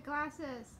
glasses.